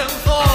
and forth.